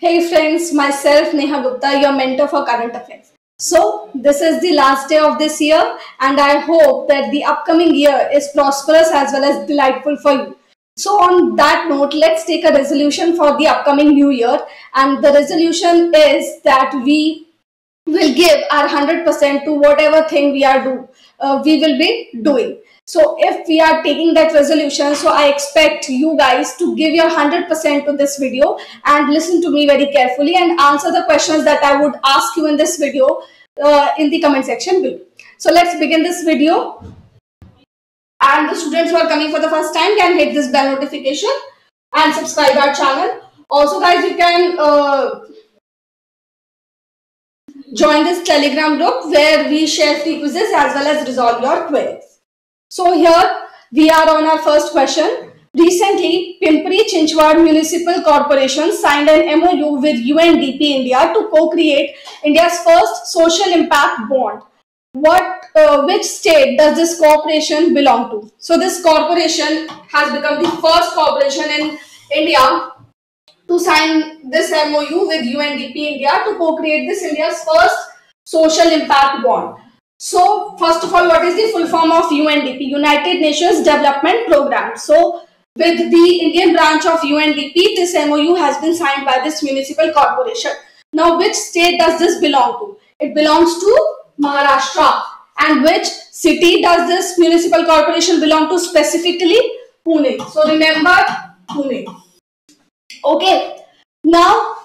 Hey friends, myself Neha Gupta, your mentor for current affairs. So, this is the last day of this year, and I hope that the upcoming year is prosperous as well as delightful for you. So, on that note, let's take a resolution for the upcoming new year, and the resolution is that we will give our 100% to whatever thing we are do uh, we will be doing so if we are taking that resolution, so I expect you guys to give your 100% to this video and listen to me very carefully and answer the questions that I would ask you in this video uh, in the comment section below. So let's begin this video. And the students who are coming for the first time can hit this bell notification and subscribe our channel. Also guys, you can uh, join this telegram group where we share free quizzes as well as resolve your queries. So here we are on our first question. Recently, Pimpri Chinchwad Municipal Corporation signed an MOU with UNDP India to co-create India's first social impact bond. What, uh, which state does this corporation belong to? So this corporation has become the first corporation in India to sign this MOU with UNDP India to co-create this India's first social impact bond. So first of all, what is the full form of UNDP? United Nations Development Program. So with the Indian branch of UNDP, this MOU has been signed by this municipal corporation. Now, which state does this belong to? It belongs to Maharashtra. And which city does this municipal corporation belong to specifically? Pune. So remember Pune. Okay. Now,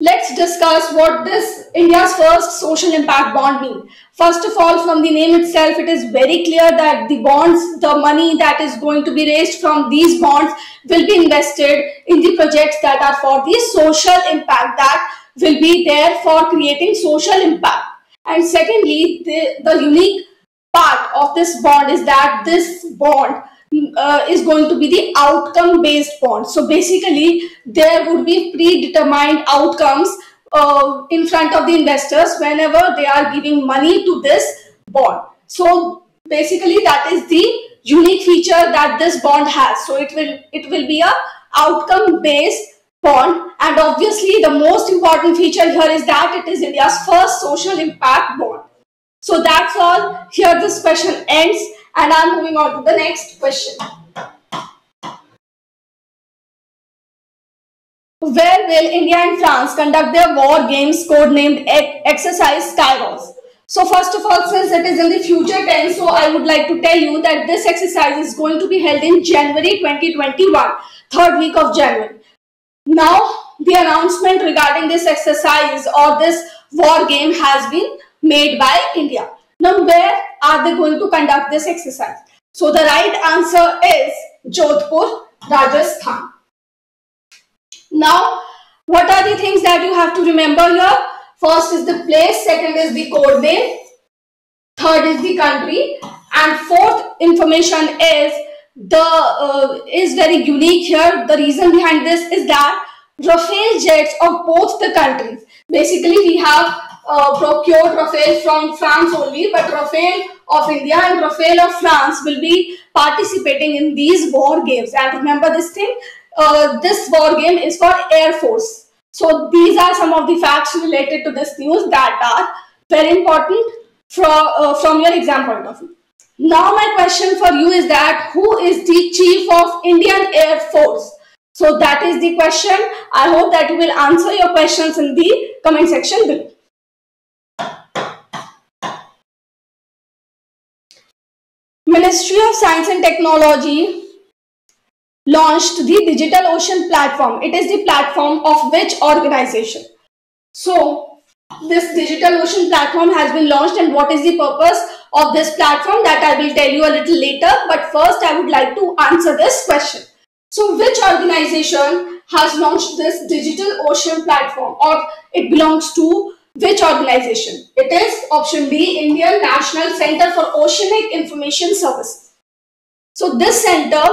let's discuss what this India's first social impact bond means. First of all, from the name itself, it is very clear that the bonds, the money that is going to be raised from these bonds will be invested in the projects that are for the social impact that will be there for creating social impact. And secondly, the, the unique part of this bond is that this bond uh, is going to be the outcome based bond. So basically, there would be predetermined outcomes uh, in front of the investors whenever they are giving money to this bond. So basically that is the unique feature that this bond has. So it will it will be a outcome based bond and obviously the most important feature here is that it is India's first social impact bond. So that's all. Here this question ends and I'm moving on to the next question. Where will India and France conduct their war games codenamed Exercise Skyros? So first of all, since it is in the future tense, so I would like to tell you that this exercise is going to be held in January 2021, third week of January. Now, the announcement regarding this exercise or this war game has been made by India. Now, where are they going to conduct this exercise? So the right answer is Jodhpur, Rajasthan. Now, what are the things that you have to remember here? First is the place, second is the code name, third is the country, and fourth information is the uh, is very unique here. The reason behind this is that Rafale jets of both the countries. Basically, we have uh, procured Rafale from France only, but Rafale of India and Rafale of France will be participating in these war games. And remember this thing, uh, this war game is for Air Force. So these are some of the facts related to this news that are very important from, uh, from your exam point of view. Now my question for you is that who is the Chief of Indian Air Force? So that is the question. I hope that you will answer your questions in the comment section below. Ministry of Science and Technology launched the Digital Ocean platform. It is the platform of which organization? So, this Digital Ocean platform has been launched and what is the purpose of this platform that I will tell you a little later. But first, I would like to answer this question. So, which organization has launched this Digital Ocean platform or it belongs to which organization? It is option B, Indian National Center for Oceanic Information Services. So this center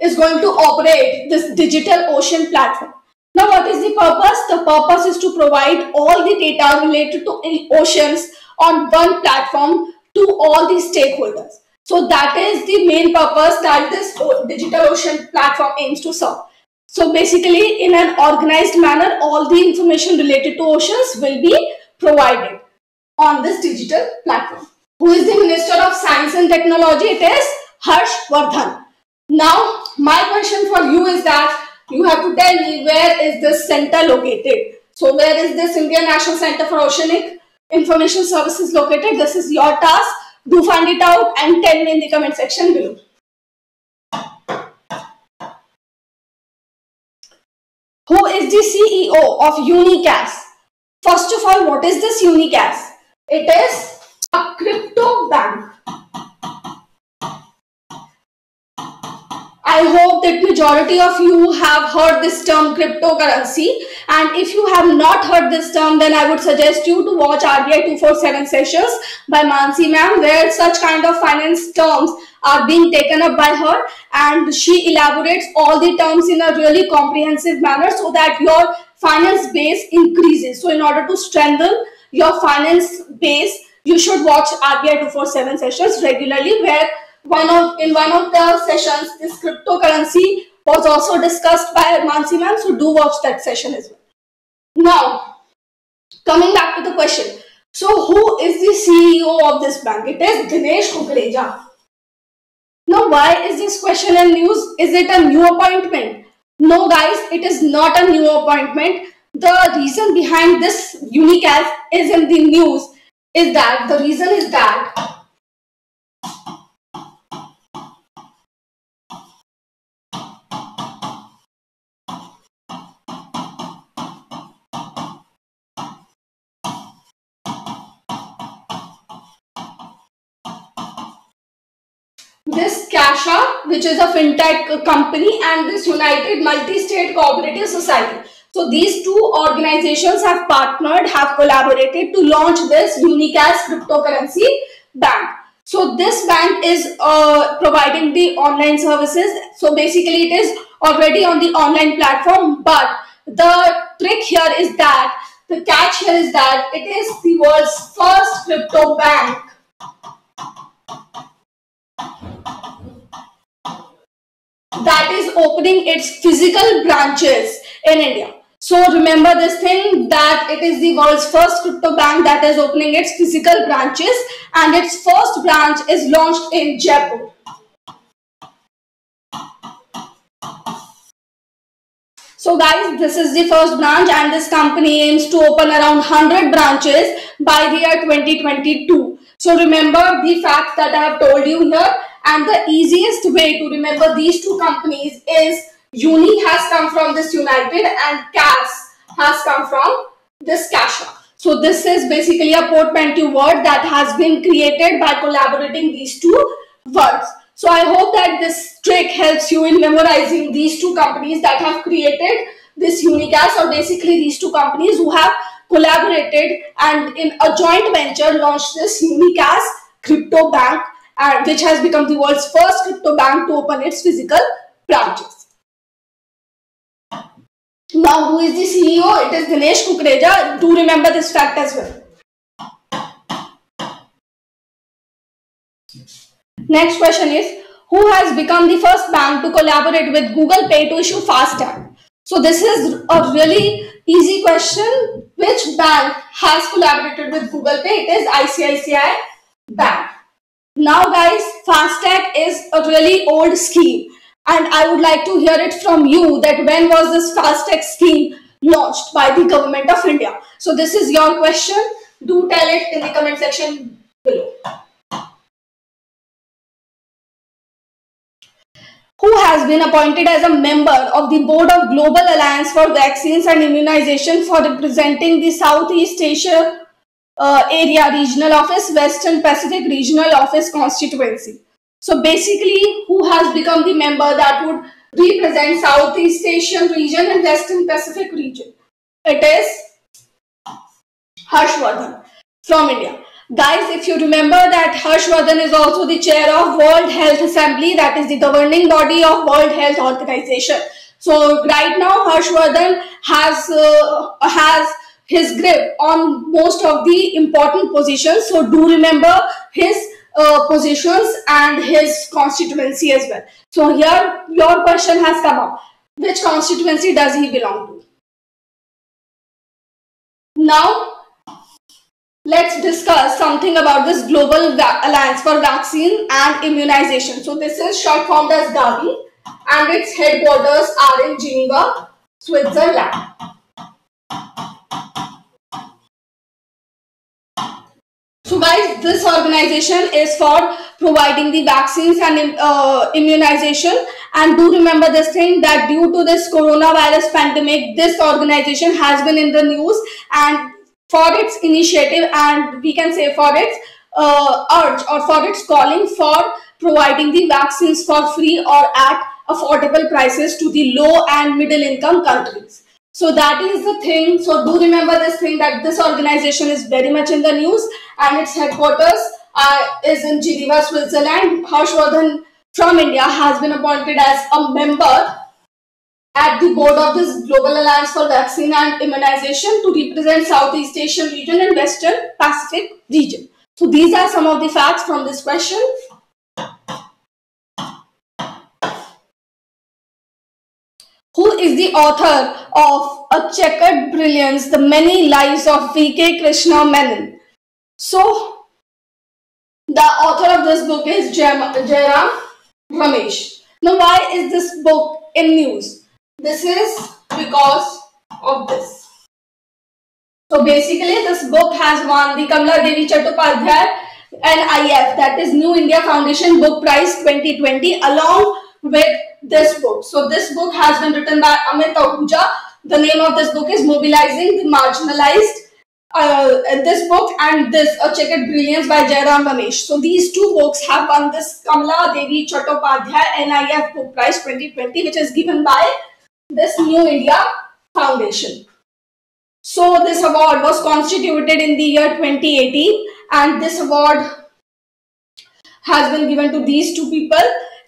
is going to operate this digital ocean platform. Now what is the purpose? The purpose is to provide all the data related to oceans on one platform to all the stakeholders. So that is the main purpose that this digital ocean platform aims to serve. So basically in an organized manner, all the information related to oceans will be provided on this digital platform. Who is the Minister of Science and Technology? It is Harsh Vardhan. Now, my question for you is that you have to tell me where is this center located. So where is this Indian National Center for Oceanic Information Services located? This is your task. Do find it out and tell me in the comment section below. Who is the CEO of Unicas? First of all, what is this Unicas? It is a crypto bank. I hope that majority of you have heard this term cryptocurrency and if you have not heard this term then I would suggest you to watch RBI 247 sessions by Mansi ma'am where such kind of finance terms are being taken up by her and she elaborates all the terms in a really comprehensive manner so that your finance base increases. So in order to strengthen your finance base you should watch RBI 247 sessions regularly where one of in one of the sessions this cryptocurrency was also discussed by Mansi ma'am so do watch that session as well. Now coming back to the question so who is the CEO of this bank? It is Dinesh Kukreja. Now why is this question in news? Is it a new appointment? No guys it is not a new appointment. The reason behind this Unicas is in the news is that the reason is that this Kasha, which is a fintech company, and this United Multi-State Cooperative Society. So these two organizations have partnered, have collaborated to launch this Unicas cryptocurrency bank. So this bank is uh, providing the online services. So basically it is already on the online platform, but the trick here is that, the catch here is that it is the world's first crypto bank that is opening its physical branches in India. So remember this thing that it is the world's first crypto bank that is opening its physical branches and its first branch is launched in Jaipur. So guys, this is the first branch and this company aims to open around 100 branches by the year 2022. So remember the fact that I have told you here and the easiest way to remember these two companies is Uni has come from this United and CAS has come from this Kasha. So this is basically a portmanteau word that has been created by collaborating these two words. So I hope that this trick helps you in memorizing these two companies that have created this Unicas or basically these two companies who have collaborated and in a joint venture launched this Unicas crypto bank and which has become the world's first crypto bank to open its physical branches. Now, who is the CEO? It is Dinesh Kukreja. Do remember this fact as well. Next question is, who has become the first bank to collaborate with Google Pay to issue FASTag? So this is a really easy question. Which bank has collaborated with Google Pay? It is ICICI Bank. Now guys, FASTag is a really old scheme and I would like to hear it from you that when was this FASTag scheme launched by the government of India? So this is your question. Do tell it in the comment section below. Who has been appointed as a member of the Board of Global Alliance for Vaccines and Immunization for representing the Southeast Asia uh, Area Regional Office, Western Pacific Regional Office constituency. So basically, who has become the member that would represent Southeast Asian region and Western Pacific region? It is Harshvardhan from India. Guys, if you remember that Harshvardhan is also the chair of World Health Assembly, that is the governing body of World Health Organization. So right now, Harshvardhan has uh, has his grip on most of the important positions. So do remember his uh, positions and his constituency as well. So here your question has come up. which constituency does he belong to? Now, let's discuss something about this Global Alliance for Vaccine and Immunization. So this is short formed as Gavi and its headquarters are in Geneva, Switzerland. So guys, this organization is for providing the vaccines and uh, immunization. And do remember this thing that due to this coronavirus pandemic, this organization has been in the news and for its initiative and we can say for its uh, urge or for its calling for providing the vaccines for free or at affordable prices to the low and middle income countries. So that is the thing. So do remember this thing that this organization is very much in the news and its headquarters uh, is in Geneva, Switzerland. Harshvardhan from India has been appointed as a member at the board of this Global Alliance for Vaccine and Immunization to represent Southeast Asian region and Western Pacific region. So these are some of the facts from this question. who is the author of A Checkered Brilliance, The Many Lives of V.K. Krishna Menon. So, the author of this book is Jairam Ramesh. Now, why is this book in news? This is because of this. So, basically, this book has won the Kamla Devi Chattopadhyay NIF, that is New India Foundation Book Prize 2020, along with this book. So this book has been written by Amit Ahuja. The name of this book is Mobilizing the Marginalized. Uh, this book and this A Checkered Brilliance by Jairam Ramesh. So these two books have won this Kamala Devi Chattopadhyay NIF Book Prize 2020 which is given by this New India Foundation. So this award was constituted in the year 2018 and this award has been given to these two people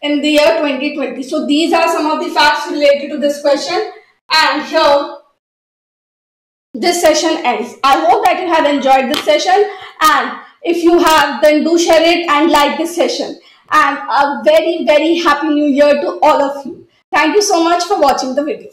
in the year 2020. So these are some of the facts related to this question and here this session ends. I hope that you have enjoyed this session and if you have then do share it and like this session and a very very happy new year to all of you. Thank you so much for watching the video.